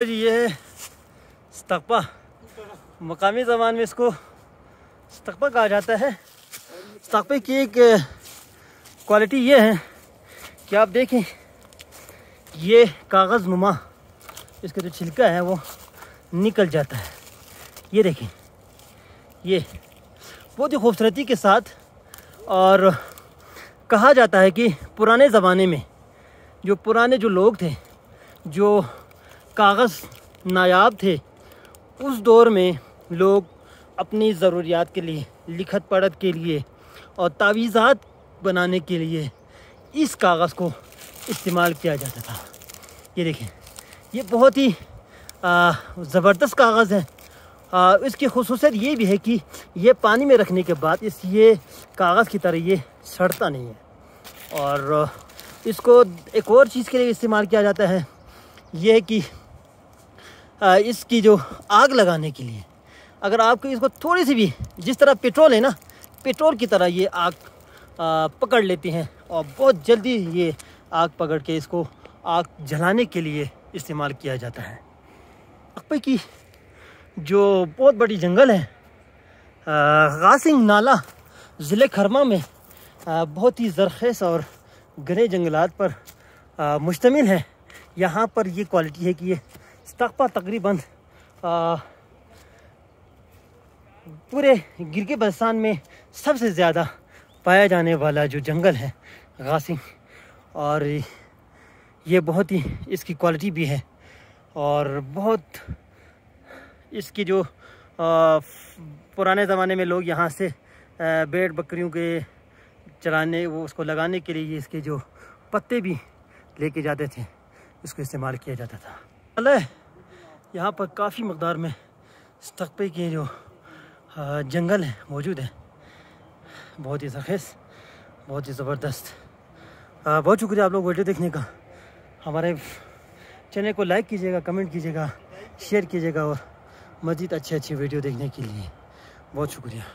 جی یہ ہے استقبا مقامی زبان میں اس کو استقبا کہا جاتا ہے۔ استقبے کی ایک کوالٹی یہ ہے کہ آپ دیکھیں، یہ کاغذ نما، اس کا جو چھلکا ہے وہ نکل جاتا ہے۔ یہ دیکھیں، یہ بہت ہی خوبصورتی کے ساتھ اور کہا جاتا ہے کہ پرانے زمانے میں جو پرانے جو لوگ تھے، جو کاغذ نایاب تھے۔ اس دور میں لوگ اپنی ضروریات کے لیے، لکھت پڑھت کے لیے اور تعویذات بنانے کے لیے اس کاغذ کو استعمال کیا جاتا تھا۔ یہ دیکھیں، یہ بہت ہی زبردست کاغذ ہے۔ اس کی خصوصیت یہ بھی ہے کہ یہ پانی میں رکھنے کے بعد اس، یہ کاغذ کی طرح یہ سڑتا نہیں ہے۔ اور اس کو ایک اور چیز کے لیے استعمال کیا جاتا ہے۔ یہ ہے کہ اس کی جو آگ لگانے کے لیے، اگر آپ کو اس کو تھوڑی سی بھی جس طرح پیٹرول ہے نا پیٹرول کی طرح یہ آگ پکڑ لیتی ہیں اور بہت جلدی یہ آگ پکڑ کے اس کو آگ جلانے کے لیے استعمال کیا جاتا ہے۔ اقبے کی جو بہت بڑی جنگل ہے غاسنگ نالا ضلع کھرما میں بہت ہی زرخیز اور گھنے جنگلات پر مشتمل ہے۔ یہاں پر یہ کوالٹی ہے کہ یہ استقبہ تقریباً پورے گرگے بلستان میں سب سے زیادہ پایا جانے والا جو جنگل ہے، غاسنگ۔ اور یہ بہت ہی اس کی کوالٹی بھی ہے۔ اور بہت اس کی جو پرانے زمانے میں لوگ یہاں سے بیڑ بکریوں کے چلانے، وہ اس کو لگانے کے لیے اس کے جو پتے بھی لے کے جاتے تھے، اس کو استعمال کیا جاتا تھا۔ اللہ یہاں پر کافی مقدار میں استقبے کے جو جنگل ہیں، موجود ہیں۔ بہت ہی زخیص بہت ہی زبردست۔ بہت شکریہ آپ لوگ ویڈیو دیکھنے کا۔ ہمارے چینل کو لائک کیجیے گا، کمنٹ کیجیے گا، شیئر کیجیے گا اور مزید اچھے اچھے ویڈیو دیکھنے کے لیے بہت شکریہ۔